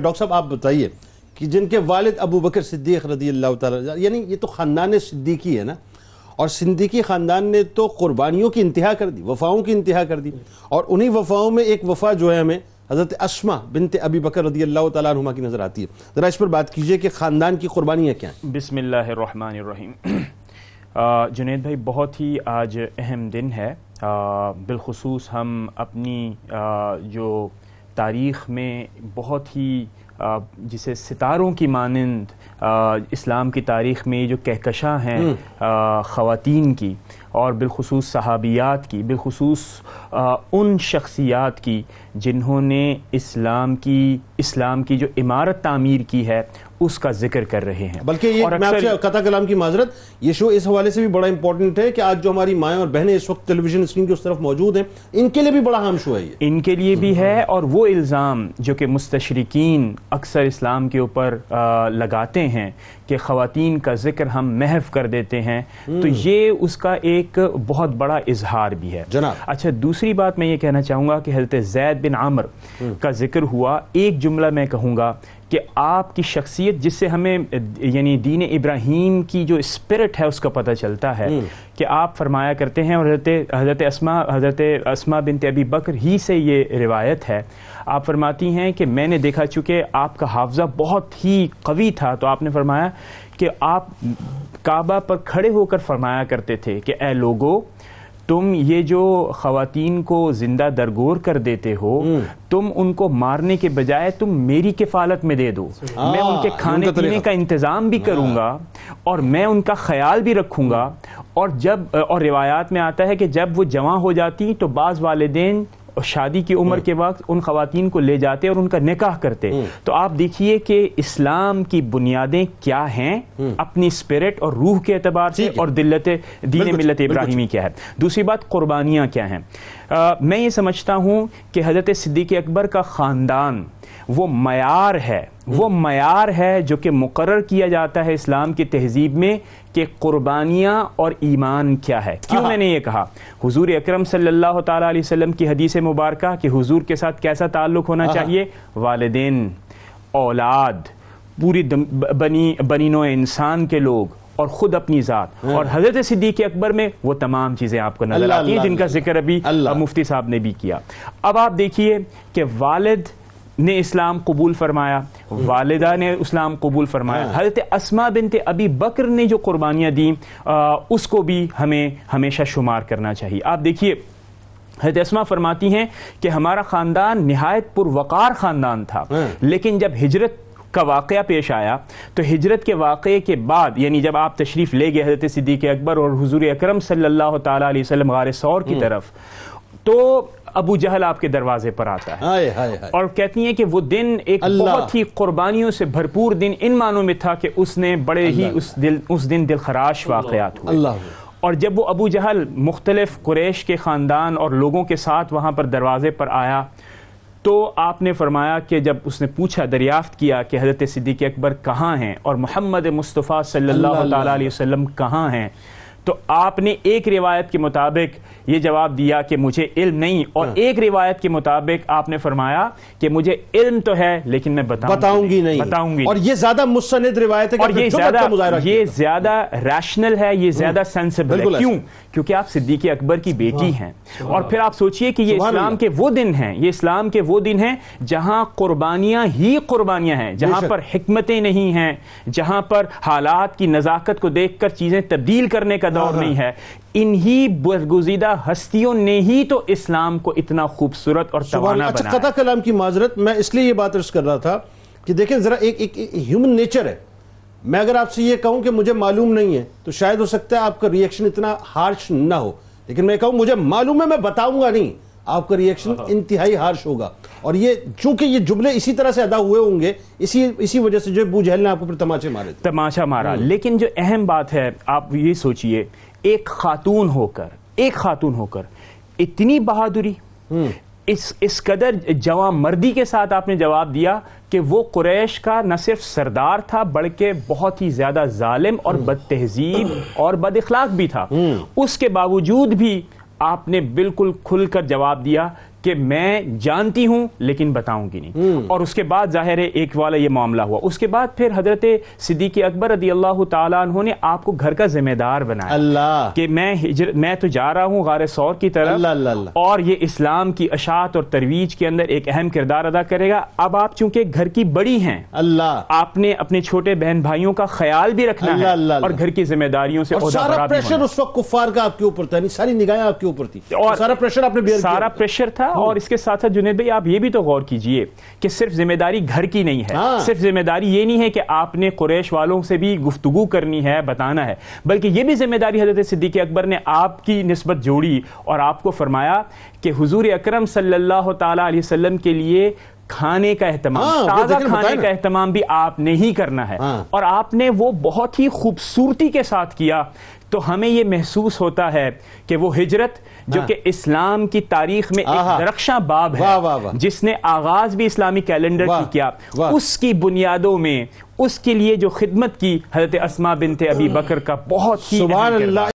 Doctor صاحب، آپ بتائیے کہ جن کے والد ابو بکر صدیق رضی اللہ تعالیٰ یعنی یہ تو خاندان صدیقی ہے نا؟ اور صدیقی خاندان نے تو قربانیوں کی انتہا کر دی، وفاؤں کی انتہا کر دی۔ اور انہی وفاؤں میں ایک وفا جو ہے ہمیں حضرت اسما بنت ابی بکر رضی اللہ تعالیٰ عنہ کی نظر آتی ہے۔ ذرا اس پر بات کیجیے کہ خاندان کی قربانیاں کیا ہیں۔ بسم اللہ الرحمن الرحیم۔ جنید بھائی، بہت ہی آج اہم دن ہے۔ بالخصوص ہم اپنی جو تاریخ میں بہت ہی جسے ستاروں کی مانند اسلام کی تاریخ میں جو کہکشاں ہیں خواتین کی اور بالخصوص صحابیات کی بالخصوص ان شخصیات کی جنہوں نے اسلام کی اسلام کی جو عمارت تعمیر کی ہے اس کا ذکر کر رہے ہیں۔ بلکہ یہ میں آپ سے قطع کلام کی معذرت یہ شو اس حوالے سے بھی بڑا امپورٹنٹ ہے کہ آج جو ہماری مائیں اور بہنیں اس وقت ٹیلی ویژن اسکرین کی اس طرف موجود ہیں ان کے لیے بھی بڑا ہم شو ہے یہ۔ ان کے لیے بھی ہے اور وہ الزام جو کہ مستشرقین اکثر اسلام کے اوپر لگاتے ہیں کہ خواتین کا ذکر ہم محف کر دیتے ہیں تو یہ اس کا ایک بہت بڑا اظہار بھی ہے۔ جناب۔ اچھا دوسری بات میں یہ کہنا چاہوں گا کہ حضرت زید بن عامر کا ذکر ہوا ایک جملہ میں کہوں گا کہ آپ کی شخصیت جس سے ہمیں یعنی دین ابراہیم کی جو اسپرٹ ہے اس کا پتہ چلتا ہے کہ آپ فرمایا کرتے ہیں اور حضرت حضرت اسما حضرت اسما بنت ابی بکر ہی سے یہ روایت ہے۔ آپ فرماتی ہیں کہ میں نے دیکھا چونکہ آپ کا حافظہ بہت ہی قوی تھا تو آپ نے فرمایا کہ آپ کعبہ پر کھڑے ہو کر فرمایا کرتے تھے کہ اے لوگو تم یہ جو خواتین کو زندہ درگور کر دیتے ہو تم ان کو مارنے کے بجائے تم میری کفالت میں دے دو۔ میں ان کے کھانے پینے کا انتظام بھی کروں گا اور میں ان کا خیال بھی رکھوں گا۔ اور جب اور روایات میں آتا ہے کہ جب وہ جمع ہو جاتی تو بعض والدین شادی کی عمر کے وقت ان خواتین کو لے جاتے اور ان کا نکاح کرتے. تو آپ دیکھیے کہ اسلام کی بنیادیں کیا ہیں؟ اپنی اسپرٹ اور روح کے اعتبار سے اور دلت دین ملت ابراہیمی کیا ہے؟ دوسری بات قربانیاں کیا ہیں؟ میں یہ سمجھتا ہوں کہ حضرت صدیق اکبر کا خاندان وہ معیار ہے وہ معیار ہے جو کہ مقرر کیا جاتا ہے اسلام کی تہذیب میں کہ قربانیاں اور ایمان کیا ہے۔ کیوں میں نے یہ کہا؟ حضور اکرم صلی اللہ تعالیٰ علیہ وسلم کی حدیث مبارکہ کہ حضور کے ساتھ کیسا تعلق ہونا چاہیے؟ والدین اولاد پوری بنی بنی نو انسان کے لوگ۔ اور خود اپنی ذات۔ اور حضرت صدیق اکبر میں وہ تمام چیزیں آپ کو نظر آتی ہیں جن کا ذکر ابھی مفتی صاحب نے بھی کیا۔ اب آپ دیکھیے کہ والد نے اسلام قبول فرمایا والدہ نے اسلام قبول فرمایا۔ ہاں۔ حضرت اسما بنت ابی بکر نے جو قربانیاں دیں اس کو بھی ہمیں ہمیشہ شمار کرنا چاہیے۔ آپ دیکھیے حضرت اسما فرماتی ہیں کہ ہمارا خاندان نہایت پر وقار خاندان تھا۔ ہاں۔ لیکن جب ہجرت کا واقعہ پیش آیا تو ہجرت کے واقعے کے بعد یعنی جب آپ تشریف لے گئے حضرت صدیق اکبر اور حضور اکرم صلی اللہ تعالیٰ علیہ وسلم غار سور کی طرف تو ابو جہل آپ کے دروازے پر آتا ہے اور کہتی ہیں کہ وہ دن ایک بہت ہی قربانیوں سے بھرپور دن ان معنوں میں تھا کہ اس نے بڑے ہی اس دل اس دن دل خراش واقعات ہوئے۔ اور جب وہ ابو جہل مختلف قریش کے خاندان اور لوگوں کے ساتھ وہاں پر دروازے پر آیا تو آپ نے فرمایا کہ جب اس نے پوچھا دریافت کیا کہ حضرت صدیق اکبر کہاں ہیں اور محمد مصطفیٰ صلی اللہ تعالیٰ علیہ وسلم کہاں ہیں تو آپ نے ایک روایت کے مطابق یہ جواب دیا کہ مجھے علم نہیں اور ہاں۔ ایک روایت کے مطابق آپ نے فرمایا کہ مجھے علم تو ہے لیکن میں بتاؤں گی نہیں بتاؤں گی اور یہ زیادہ مستند روایت ہے اور یہ زیادہ یہ زیادہ ریشنل ہے یہ زیادہ سینسبل ہے۔ کیوں؟ کیونکہ آپ صدیق اکبر کی بیٹی ہیں۔ اور پھر آپ سوچئے کہ یہ اسلام کے وہ دن ہیں یہ اسلام کے وہ دن ہیں جہاں قربانیاں ہی قربانیاں ہیں جہاں پر حکمتیں نہیں ہیں جہاں پر حالات کی نزاکت کو دیکھ کر چیزیں تبدیل کرنے کا دور نہیں ہے۔ انہی برگزیدہ ہستیوں نے ہی تو اسلام کو اتنا خوبصورت اور توانا اچھا، بنایا۔ قطع کلام کی معذرت میں اس لیے یہ بات عرض کر رہا تھا کہ دیکھیں ذرا ایک ہیومن نیچر ہے۔ میں اگر آپ سے یہ کہوں کہ مجھے معلوم نہیں ہے تو شاید ہو سکتا ہے آپ کا ریئیکشن اتنا ہارش نہ ہو۔ لیکن میں کہوں مجھے معلوم ہے میں بتاؤں گا نہیں۔ آپ کا ریئیکشن انتہائی ہارش ہوگا۔ اور یہ چونکہ یہ جملے اسی طرح سے ادا ہوئے ہوں گے اسی اسی وجہ سے جو بو جہل نے آپ کو پھر تماچے مارے تماشا مارا۔ لیکن جو اہم بات ہے آپ یہ سوچئے ایک خاتون ہو کر ایک خاتون ہو کر اتنی بہادری اس اس قدر جوان مردی کے ساتھ آپ نے جواب دیا کہ وہ قریش کا نہ صرف سردار تھا بلکہ بہت ہی زیادہ ظالم اور بد تہذیب اور بد اخلاق بھی تھا۔ اس کے باوجود بھی آپ نے بالکل کھل کر جواب دیا کہ میں جانتی ہوں لیکن بتاؤں گی نہیں۔ اور اس کے بعد ظاہر ہے ایک والا یہ معاملہ ہوا۔ اس کے بعد پھر حضرت صدیق اکبر رضی اللہ تعالیٰ عنہ نے آپ کو گھر کا ذمہ دار بنایا۔ اللہ۔ کہ میں ہجر میں تو جا رہا ہوں غار سور کی طرف۔ اللہ اللہ اللہ۔ اور یہ اسلام کی اشاعت اور ترویج کے اندر ایک اہم کردار ادا کرے گا۔ اب آپ چونکہ گھر کی بڑی ہیں اللہ۔ آپ نے اپنے چھوٹے بہن بھائیوں کا خیال بھی رکھنا اللہ ہے اللہ اور۔ گھر کی ذمہ داریوں سے اور سارا پریشر اس وقت کفار کا آپ کے اوپر تھا یعنی ساری نگاہیں آپ کے اوپر تھی۔ اور سارا پریشر آپ نے سارا پریشر تھا اور اس کے ساتھ ساتھ جنید بھائی آپ یہ بھی تو غور کیجیے کہ صرف ذمہ داری گھر کی نہیں ہے ہاں۔ صرف ذمہ داری یہ نہیں ہے کہ آپ نے قریش والوں سے بھی گفتگو کرنی ہے بتانا ہے بلکہ یہ بھی ذمہ داری حضرت صدیق اکبر نے آپ کی نسبت جوڑی اور آپ کو فرمایا کہ حضور اکرم صلی اللہ تعالی علیہ وسلم کے لیے کھانے کا اہتمام ہاں، تازہ کھانے۔ کا اہتمام بھی آپ نے ہی کرنا ہے ہاں۔ اور آپ نے وہ بہت ہی خوبصورتی کے ساتھ کیا تو ہمیں یہ محسوس ہوتا ہے کہ وہ ہجرت جو ہاں۔ کہ اسلام کی تاریخ میں۔ ایک درخشاں باب ہے جس نے آغاز بھی اسلامی کیلنڈر کی کیا۔ اس کی بنیادوں میں اس کے لیے جو خدمت کی حضرت اسما بنت ابی بکر کا بہت ہی